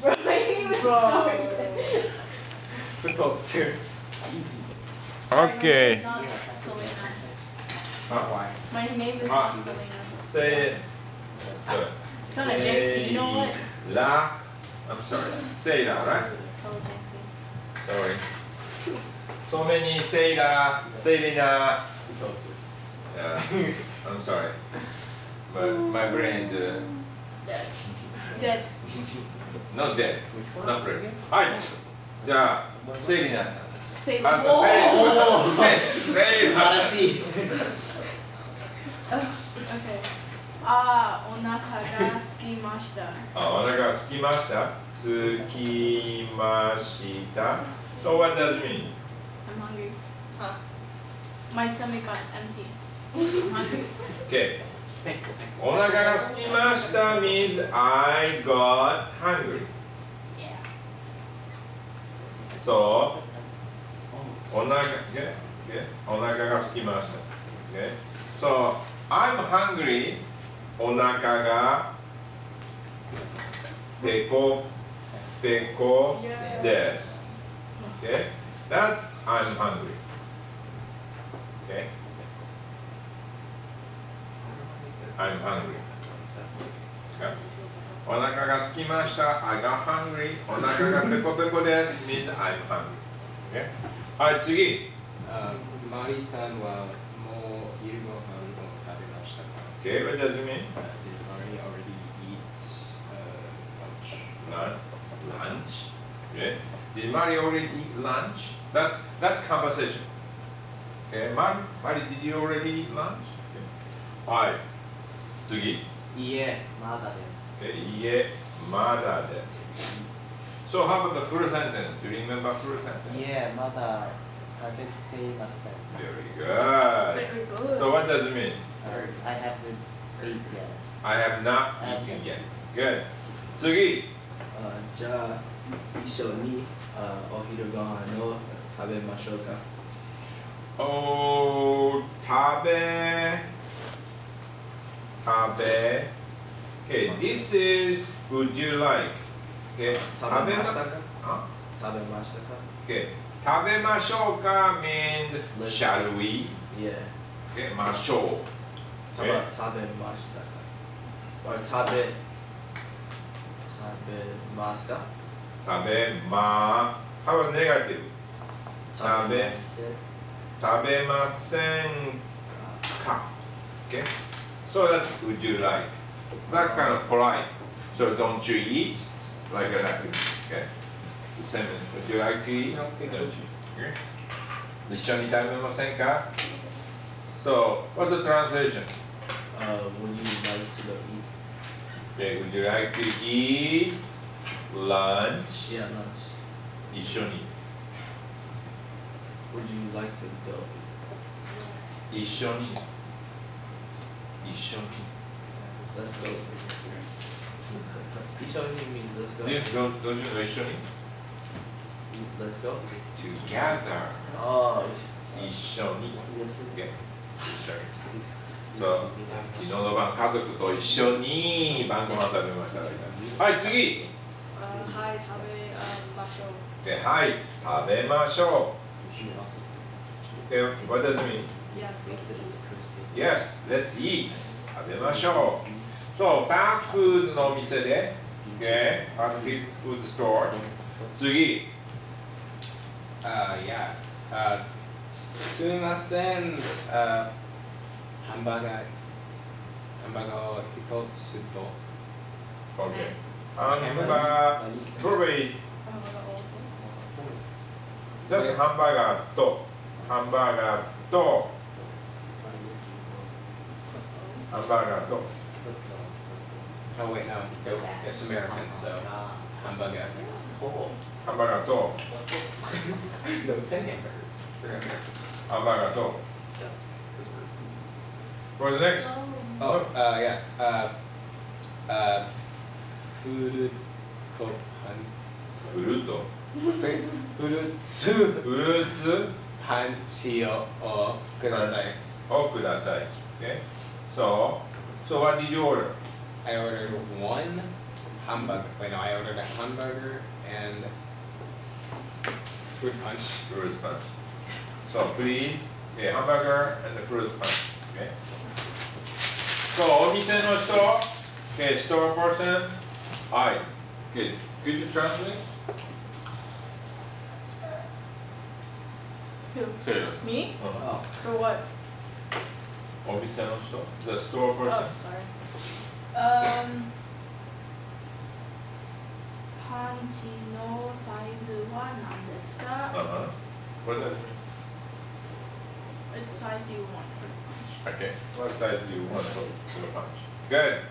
Bro, I didn't even Bro. start. Futotsu. Easy. Sorry, my Okay. is not Selena. Why? My name is not Selena. Say so. It's kind of jinxy. You know what? La. I'm sorry. Say la, right? Hella jinxy. Sorry. So many say la, say la. Yeah. I'm sorry. My my brain is uh, Dead. Dead. dead. Not present. はい。じゃあセリナさん。Say あ、そう whoa. セリナ。セリ素晴ナさん。らしい。Oh. あー、お腹が空きました。あ、お腹が空きました。空きました。So what does it mean? I'm hungry. My stomach got empty. I'm hungry. Okay. お腹が空きました means I got hungry. Yeah. So お腹 okay? Okay? お腹が空きました。Okay? So I'm hungry. お腹がペコペコです。Okay? That's I'm hungry. Okay? I'm hungry. お腹が空きました。I got hungry. お腹がペコペコです。means I'm hungry. Okay? はい、次。あマリさんはもう夕ご飯を食べましたか Okay, what does it mean? Uh, Did Mari already eat uh, lunch? Lunch. Lunch. Okay. Did Mari already eat lunch? That's that's conversation. Okay, Mari, Mari, did you already eat lunch? Okay. はい。 次。いいえ、まだです。 Okay, いいえ、まだです。So how about the full sentence? Do you remember full sentence? いいえ、まだ食べていません。 Very good. Very good. So what does it mean? Uh, I haven't ate yet. I have not eaten yet. Good. 次。あじゃあ一緒にあお昼ご飯を食べましょうか。お食べ habe. Okay, this is would you like? Okay, tabemashita. Huh? Tabemashita. Okay, tabemashouka means Let's shall we? Yeah. Okay, mashou. How okay. about tabemashita? Or tabe. Tabemashita. Tabema. How about negative? Tabe. Tabemasen ka. Okay. So that's would you like? That kind of polite. So don't you eat? Like that. Okay? The sentence. Would you like to eat? No, it's good. Don't you? Okay? 一緒に食べませんか So, what's the translation? Uh, would you like to go eat? Okay, would you like to eat lunch? Yeah, lunch. 一緒に Would you like to go? 一緒に 一緒に Let's go. 一緒に means let's go. でどどう一緒に Let's go. together あ一緒に Okay 一緒にそう昨日の晩家族と一緒に晩ご飯食べましたはい次あはい、食べましょう。Okay はい食べましょう Okay what does it mean? Yes, mix it as a Christy. Yes let's eat 食べましょうそうファーフーズのお店で Okay ファーフーズストア次あいやあすみませんあハンバーガーハンバーガーを一つと Okay ハンバーガー probably あまだオート just ハンバーガーとハンバーガーと I'm about to go. Oh wait, no, nope. it's American, so hamburger. Cool. Hamburger. no, ten hamburgers. I'm Americans. Hamburger. Yeah. What's next? Oh, uh, yeah. Uh, uh, Kuruto. Kuruto. Kurutsu. Kurutsu. パン塩をください。をください。Okay. So So what did you order? I ordered one hamburger. Wait, no, I ordered a hamburger and fruit punch. Fruit punch. So please, a hamburger and the fruit punch. Okay. So お店の人 Okay, store person. Hi. Okay. Could you translate? Who? Serious. Me? Uh-huh. Oh. For what? お店の人 The store person. Oh, sorry. Um. パンチのサイズは何ですか Uh-huh. What does it mean? What size do you want for the punch? Okay. What size do you want for for the punch? Good.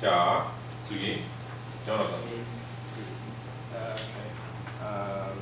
じゃあ次。ジョナサン。 Uh, okay. Um,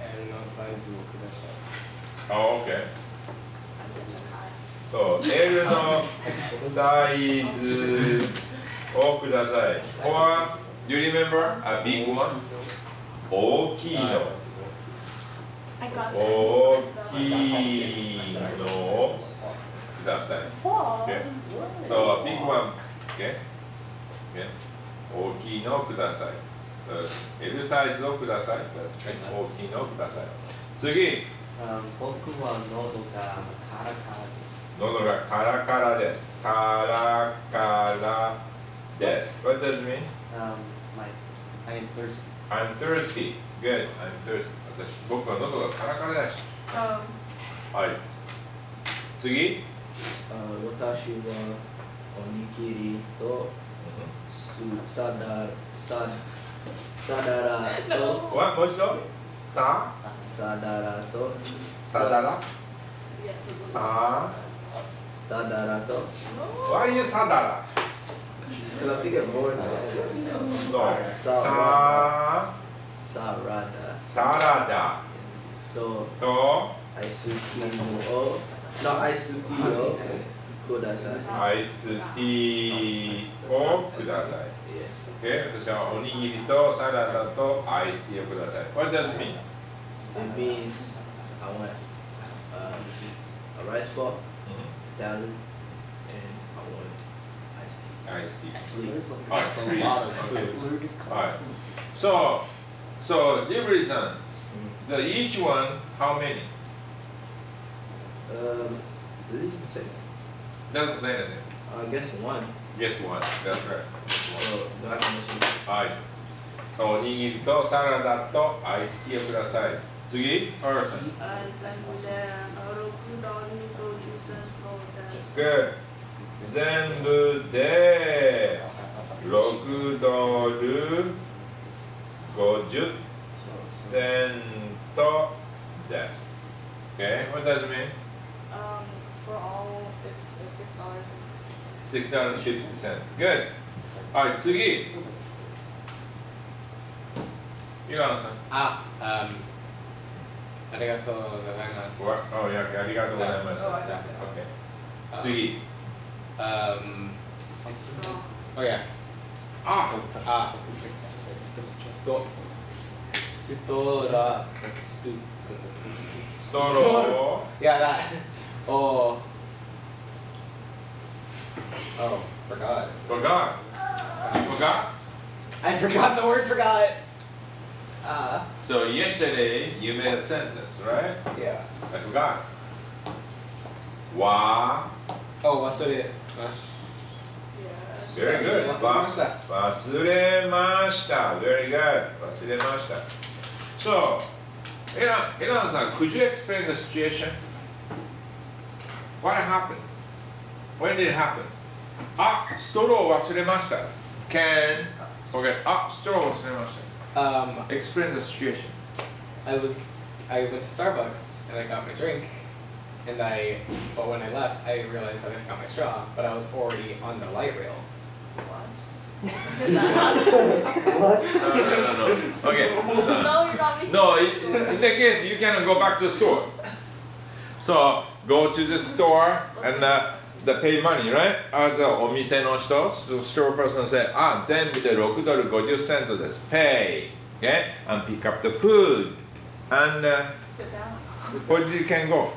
L のサイズをください。 Oh, okay. I said too そう、L のサイズをください。ここは、Do 大きいの。大きいのください。そう、big one。大きいのをください。サイズをください。大きいのをください。次。ノートが辛かです。喉がカラカラです。カラカラです。What does it mean? Um, my, I am thirsty. I'm thirsty. Good. I'm thirsty. 私、僕は喉がカラカラです。Um, はい。次。あ私はおにぎりとすサダササダラとわ、もう一度。さ、サダラとさだら。yes, it was- さ、サ ダラと Why you さだら。 Because I'm thinking more to No. さ、サラダサラダととアイスクリームを No アイスティーをくださいアイスティーをください。Okay? 私はおにぎりとサラダとアイスティーをください。What does it mean? It means I want um, a rice ball, salad, and I want iced tea. アイスティー。 Please. That's a lot of food. Alright. So, so Ghibli-san, the each one, how many? Um, did you say? Doesn't say anything. I guess one. Yes, one. That's right. So do I have to mention? はい。そう、おにぎりとサラダとアイスティーをください。 Dřív? Perfect. Good. Zenbu de. Roku doru. Goju. Sento. Desu. Okay, what does it mean? Um, for all, it's, uh, six dollars. fifty Six dollars and fifty cents. Good. All right, Tsugi. You answer. Ah, um. ありがとうございます。 What? Oh, yeah, ありがとうございます。Oh, I got it. Okay. 次。 Um, oh yeah. あ、あ、ストストラストストロ Yeah, that. Oh. Oh, forgot.ー。Forgot. You forgot? I forgot the word forgot. Uh, So yesterday you made a sentence, right? yeah. I forgot. わ Oh, 忘れまし Yes. Very good. 忘れました。忘れました。Very good. 忘れました。So, Elan, Elan-san, could you explain the situation? What happened? When did it happen? あ、ストロー忘れました。Can, okay, あ、ストロー忘れました。 Um, Explain the situation. I was I went to Starbucks and I got my drink, and I but when I left I realized I didn't got my straw, but I was already on the light rail. Did that? No, no, no, no. Okay. so- no, you're not making No, in, in that case, you cannot go back to the store. So, go to the store and uh, the pay money, right? あじゃあお店の人、store person say, あ、全部で6ドル50セントです。Pay. Okay? And pick up the food. And uh, Sit down. where did you can go?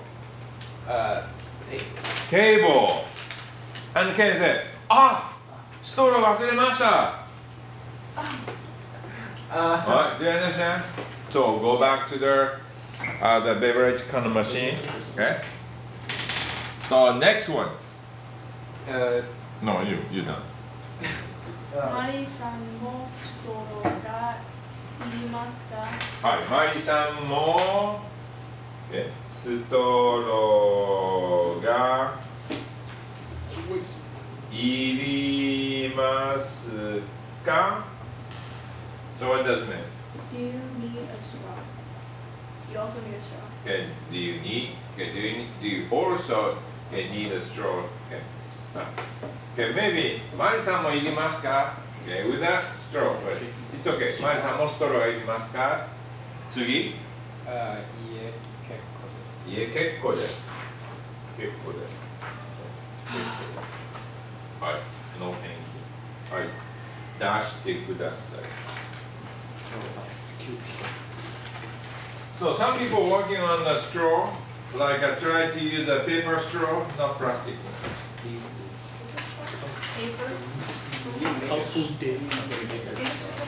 Uh, take Table. And can say, あ、ストロー忘れました。 Uh, Alright, do you understand? So go back to the uh, the beverage kind of machine. Okay. So next one. uh, No, you you done. マリさんもストローがいりますかはい、マリさんもえストローがいりますか So what does it mean? Do you need a straw? You also need a straw. Okay, do you need, okay, do you, do you also okay, need a straw? Okay. Ah. Okay, maybe, マリさんもいりますか Okay, without straw, but it's okay. マリさんもストローいりますか次あいえ結構ですいえ、結構です。結構です。はい、no thank you. はい、出してください。So some people working on the straw, like I try to use a paper straw, not plastic. Paper? Just gonna melt?